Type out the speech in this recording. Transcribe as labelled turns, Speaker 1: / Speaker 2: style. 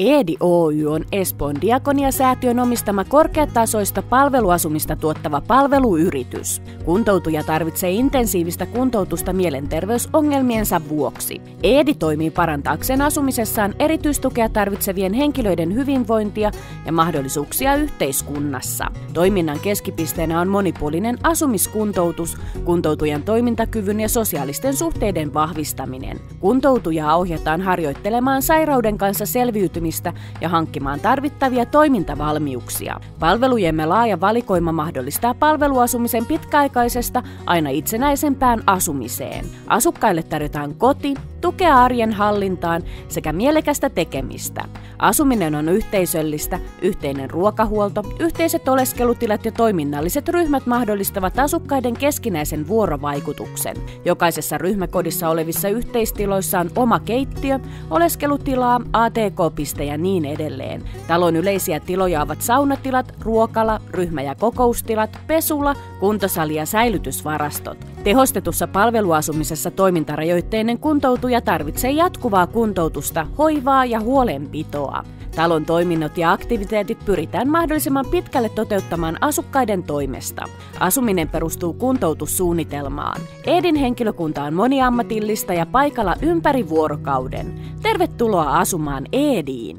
Speaker 1: EEDI Oy on Espoon Diakonia-säätiön omistama korkeatasoista palveluasumista tuottava palveluyritys. Kuntoutuja tarvitsee intensiivistä kuntoutusta mielenterveysongelmiensa vuoksi. EEDI toimii parantaakseen asumisessaan erityistukea tarvitsevien henkilöiden hyvinvointia ja mahdollisuuksia yhteiskunnassa. Toiminnan keskipisteenä on monipuolinen asumiskuntoutus, kuntoutujan toimintakyvyn ja sosiaalisten suhteiden vahvistaminen. Kuntoutujaa ohjataan harjoittelemaan sairauden kanssa selviytymistä kehittämistä ja hankkimaan tarvittavia toimintavalmiuksia. Palvelujemme laaja valikoima mahdollistaa palveluasumisen pitkäaikaisesta aina itsenäisempään asumiseen. Asukkaille tarjotaan koti, tukea arjen hallintaan sekä mielekästä tekemistä. Asuminen on yhteisöllistä, yhteinen ruokahuolto, yhteiset oleskelutilat ja toiminnalliset ryhmät mahdollistavat asukkaiden keskinäisen vuorovaikutuksen. Jokaisessa ryhmäkodissa olevissa yhteistiloissa on oma keittiö, oleskelutilaa, ATK-piste ja niin edelleen. Talon yleisiä tiloja ovat saunatilat, ruokala, ryhmä- ja kokoustilat, pesula, kuntosali ja säilytysvarastot. Tehostetussa palveluasumisessa toimintarajoitteinen kuntoutuja tarvitsee jatkuvaa kuntoutusta, hoivaa ja huolenpitoa. Talon toiminnot ja aktiviteetit pyritään mahdollisimman pitkälle toteuttamaan asukkaiden toimesta. Asuminen perustuu kuntoutussuunnitelmaan. Edin henkilökunta on moniammatillista ja paikalla ympäri vuorokauden. Tervetuloa asumaan Ediin!